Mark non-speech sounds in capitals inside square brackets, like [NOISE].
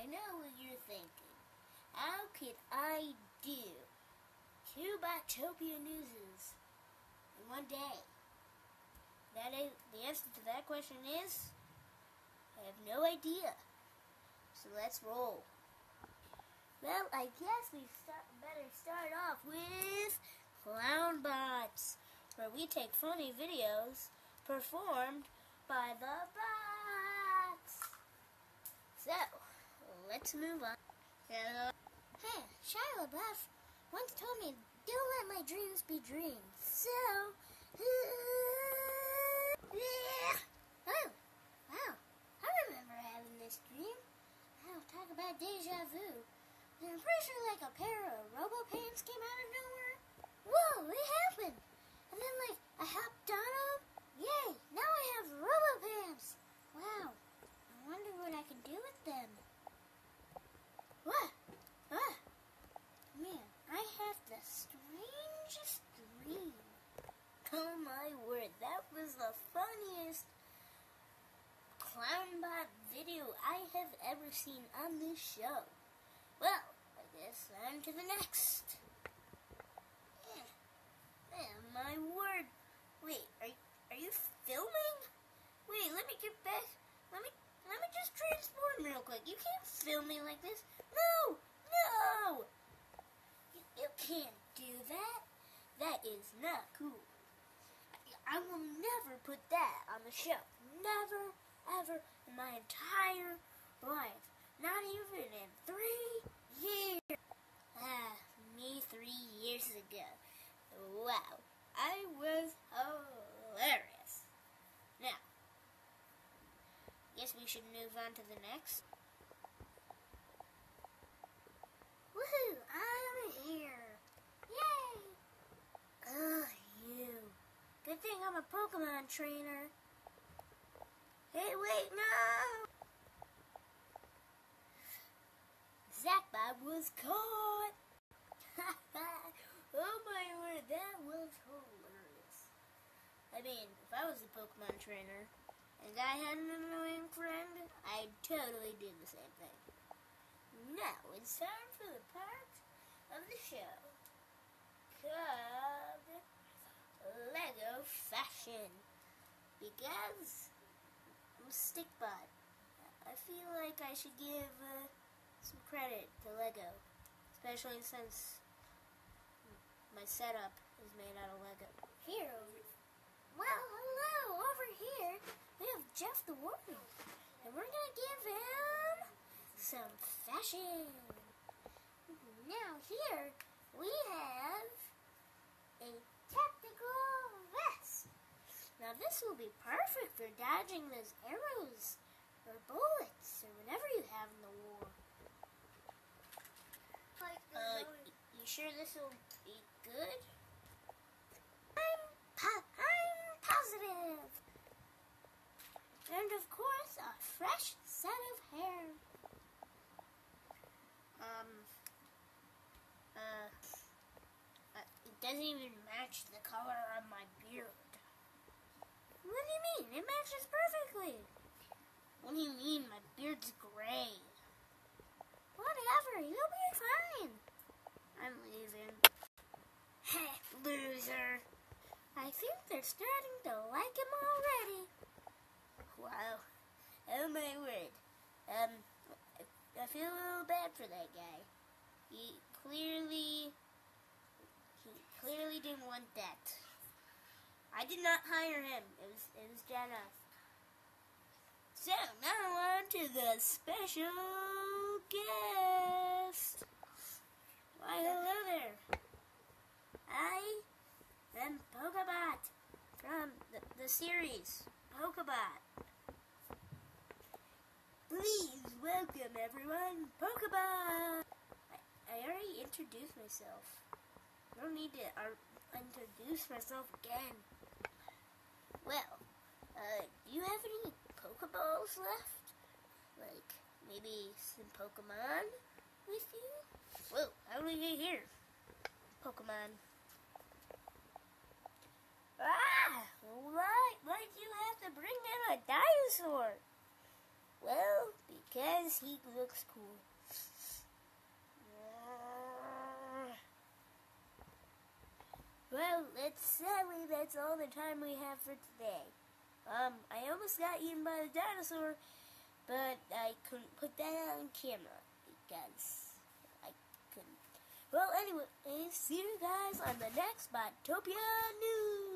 I know what you're thinking. How could I do two Botopia newses in one day? That is the answer to that question is I have no idea. So let's roll. Well, I guess we start, better start off with Clown Bots, where we take funny videos performed by the bots. So, let's move on. Hello. Hey, Shia LaBeouf once told me, don't let my dreams be dreams. So, [LAUGHS] yeah. Oh, wow. I remember having this dream. Wow, talk about deja vu. And I'm pretty sure like a pair of robo pants came out of nowhere. Whoa, it happened. And then like I hopped on them. Yay, now I have robo pants. Wow. I wonder what I can do with them. What? Ah. Man, I have the strangest dream. Oh my word, that was the funniest clownbot video I have ever seen on this show. Well, I guess on to the next. Yeah. Yeah, my word. Wait, are, are you filming? Wait, let me get back. Let me let me just transform real quick. You can't film me like this. No! No! You, you can't do that. That is not cool. I will never put that on the show. Never, ever in my entire life. Not even in three years. Ah, me three years ago. Wow, I was hilarious. Now, guess we should move on to the next. Woohoo! I'm here! Yay! Ugh, you. Good thing I'm a Pokemon trainer. Hey, wait, no! Zapbot was caught! [LAUGHS] oh my word, that was hilarious. I mean, if I was a Pokemon trainer and I had an annoying friend, I'd totally do the same thing. Now, it's time for the part of the show called Lego Fashion. Because Stickbot. I feel like I should give uh, some credit to Lego, especially since my setup is made out of Lego. Here, over. Well, hello, over here we have Jeff the Warden, and we're gonna give him some fashion. Now here we have a tactical. Now this will be perfect for dodging those arrows or bullets or whatever you have in the war. Uh, you sure this will be good? I'm po- I'm positive. And of course, a fresh set of hair. Um. Uh. uh, It doesn't even match the color of my beard. What do you mean? It matches perfectly. What do you mean? My beard's gray. Whatever, you'll be fine. I'm leaving. Heh, loser. I think they're starting to like him already. Wow. Oh my word. Um, I, I feel a little bad for that guy. He clearly, he clearly didn't want that. I did not hire him. It was, it was Jenna. So now on to the special guest. Why, hello there. I am Pokebot from the, the series Pokebot. Please welcome everyone, Pokebot. I, I already introduced myself. I don't need to uh, introduce myself again. Well, uh, do you have any Pokeballs left? Like, maybe some Pokemon with you? Whoa, how did we get here? Pokemon. Ah! Why? Why'd you have to bring in a dinosaur? Well, because he looks cool. Well, let's sadly that's all the time we have for today. Um, I almost got eaten by the dinosaur, but I couldn't put that on camera because I couldn't. Well, anyway, see you guys on the next Botopia News.